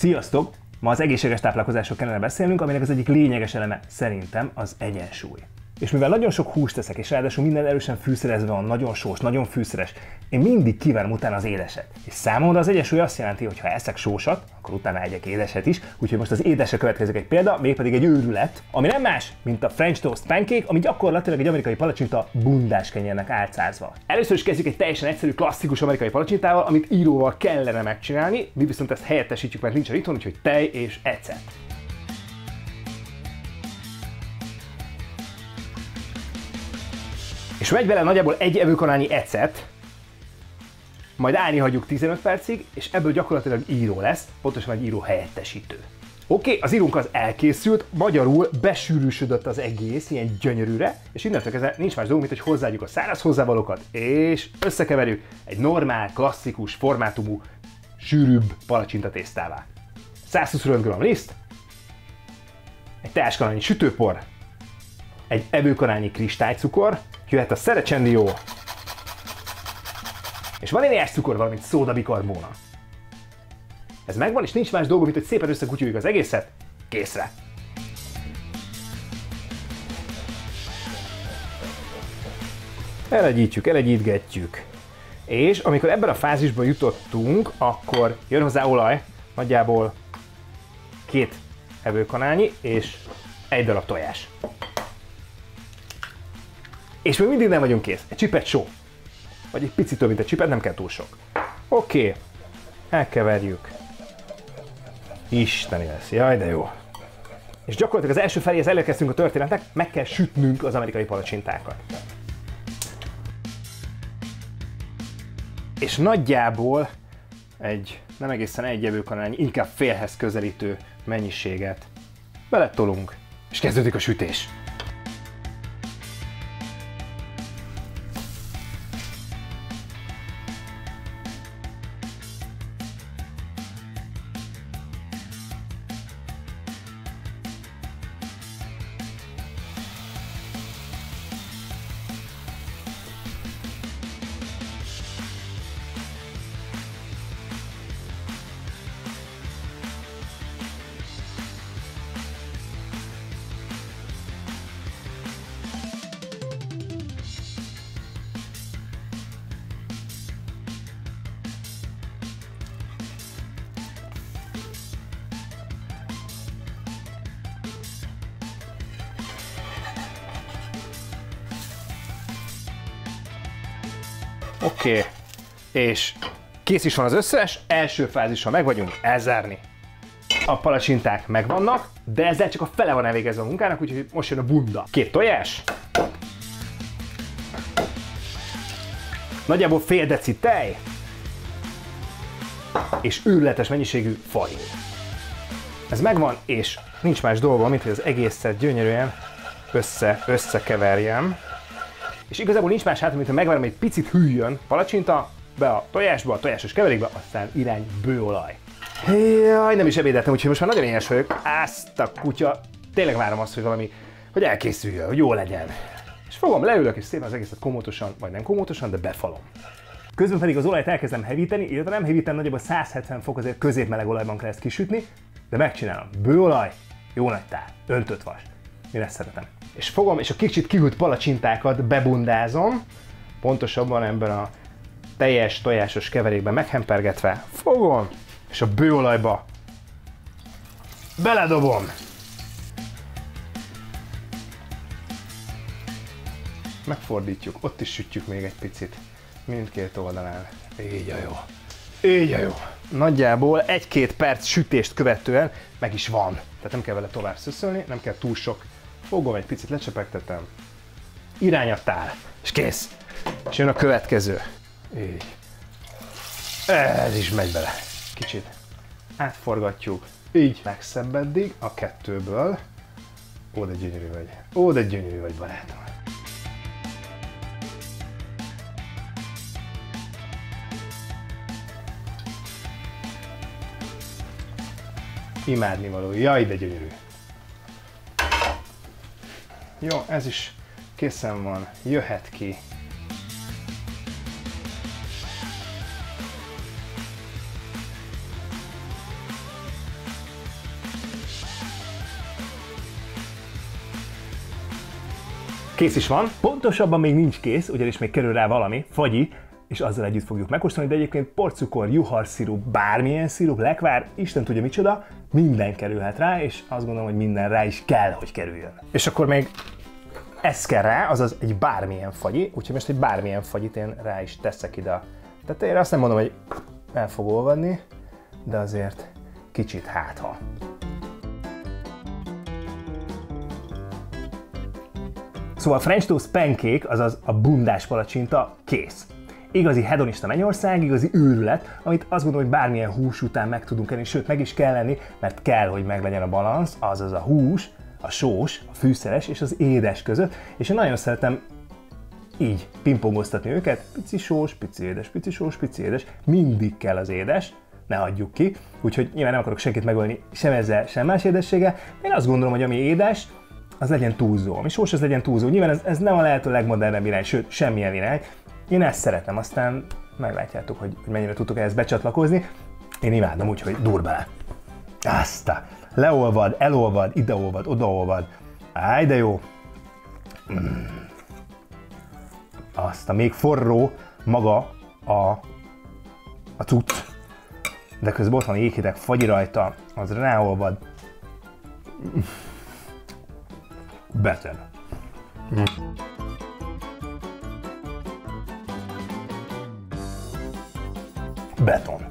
Sziasztok! Ma az egészséges táplálkozásról kellene beszélnünk, aminek az egyik lényeges eleme szerintem az egyensúly. És mivel nagyon sok húst teszek, és ráadásul minden erősen fűszerezve van, nagyon sós, nagyon fűszeres, én mindig kívánom utána az édeset. És számomra az egyensúly azt jelenti, hogy ha eszek sósat, akkor utána egyek édeset is. Úgyhogy most az édesre következik egy példa, mégpedig egy őrület, ami nem más, mint a French Toast Pancake, ami gyakorlatilag egy amerikai palacsinta bundás kenyérnek álcázva. Először is kezdjük egy teljesen egyszerű, klasszikus amerikai palacsintával, amit íróval kellene megcsinálni, mi viszont ezt helyettesítjük, mert nincs itthon, úgyhogy tej és ecet. És megy bele nagyjából egy evőkanálnyi ecet, majd állni hagyjuk 15 percig, és ebből gyakorlatilag író lesz, pontosan egy író helyettesítő. Oké, okay, az írunk az elkészült, magyarul besűrűsödött az egész, ilyen gyönyörűre, és innentől kezdve nincs más dolgunk, mint hogy hozzáadjuk a száraz hozzávalókat, és összekeverjük egy normál, klasszikus, formátumú, sűrűbb palacsinta tésztává. 125 g liszt, egy teáskanálnyi sütőpor, egy evőkanálnyi kristálycukor, jöhet a szerecsendió, és vaníliás cukor, valamint szódabikarbóna. Ez megvan, és nincs más dolgom, mint hogy szépen összekutyuljuk az egészet, készre! Elegyítjük, elegyítgetjük. És amikor ebben a fázisban jutottunk, akkor jön hozzá olaj, nagyjából két evőkanálnyi, és egy darab tojás. És még mindig nem vagyunk kész. Egy csipet só. Vagy egy picit több, mint egy csipet, nem kell túl sok. Oké. Okay. Elkeverjük. Isteni lesz. Jaj, de jó. És gyakorlatilag az első feléhez elérkeztünk a történetnek, meg kell sütnünk az amerikai palacsintákat. És nagyjából egy, nem egészen egy evőkanálnyi, inkább félhez közelítő mennyiséget beletolunk, és kezdődik a sütés. Oké, okay. és kész is van az összes, első fázisra meg vagyunk, elzárni. A palacsinták megvannak, de ezzel csak a fele van elvégezve a munkának, úgyhogy most jön a bunda. Két tojás, nagyjából fél deci tej, és őrületes mennyiségű farin. Ez megvan, és nincs más dolga, mint hogy az egészet gyönyörűen össze, összekeverjem. És igazából nincs más hátra, mint hogy megvárom, egy picit hűljön palacsinta, be a tojásba, a tojásos keverékbe, aztán irány bőolaj. Jaj, nem is ebédeltem, úgyhogy most már nagyon éhes vagyok. Azt a kutya, tényleg várom azt, hogy valami, hogy elkészüljön, hogy jó legyen. És fogom, leülök, és szépen az egészet komótosan, vagy nem komótosan, de befalom. Közben pedig az olajt elkezdem hevíteni, illetve nem hevítem, nagyjából 170 fok azért középmeleg olajban kell ezt kisütni, de megcsinálom. Bőolaj, jó nagy tál, öntött vas. Én ezt szeretem. És fogom, és a kicsit kihűlt palacsintákat bebundázom, pontosabban ebben a teljes tojásos keverékben meghempergetve, fogom, és a bőolajba beledobom. Megfordítjuk, ott is sütjük még egy picit, mindkét oldalán. Így a jó. Így a jó. Nagyjából egy-két perc sütést követően meg is van. Tehát nem kell vele tovább szöszölni, nem kell túl sok. Fogom, egy picit lecsepegtetem. Irány a tál. És kész. És jön a következő. Így. Ez is megy bele. Kicsit átforgatjuk. Így megszebb a kettőből. Ó, de gyönyörű vagy. Ó, de gyönyörű vagy, barátom. Imádni való. Jaj, de gyönyörű. Jó, ez is készen van, jöhet ki. Kész is van. Pontosabban még nincs kész, ugyanis még kerül rá valami, fagyi, és azzal együtt fogjuk megkóstolni, de egyébként porcukor, juhar szirup, bármilyen szirup, lekvár, Isten tudja micsoda, minden kerülhet rá, és azt gondolom, hogy minden rá is kell, hogy kerüljön. És akkor még ez kell rá, azaz egy bármilyen fagyi, úgyhogy most egy bármilyen fagyit én rá is teszek ide a tetejére. Azt nem mondom, hogy el fog olvadni, de azért kicsit hátha. Szóval a French Toast Pancake, azaz a bundás palacsinta kész. Igazi hedonista mennyország, igazi őrület, amit azt gondolom, hogy bármilyen hús után meg tudunk enni, sőt meg is kell lenni, mert kell, hogy meglegyen a balansz, azaz a hús, a sós, a fűszeres és az édes között, és én nagyon szeretem így pingpongoztatni őket, pici sós, pici édes, pici sós, pici édes, mindig kell az édes, ne hagyjuk ki, úgyhogy nyilván nem akarok senkit megölni sem ezzel, sem más édességgel. Én azt gondolom, hogy ami édes, az legyen túlzó. Ami sós, az legyen túlzó. Nyilván ez, ez nem a lehető legmodernebb irány, sőt, semmilyen irány. Én ezt szeretem, aztán meglátjátok, hogy, hogy mennyire tudtok ehhez becsatlakozni. Én imádom, úgyhogy dur bele. Aztán leolvad, elolvad, ideolvad, odaolvad. Áj, de jó. Mm. Azt a még forró maga a, a cucc, de közben ott van jéghideg fagyi rajta, az ráolvad. Better. Mm. Beton.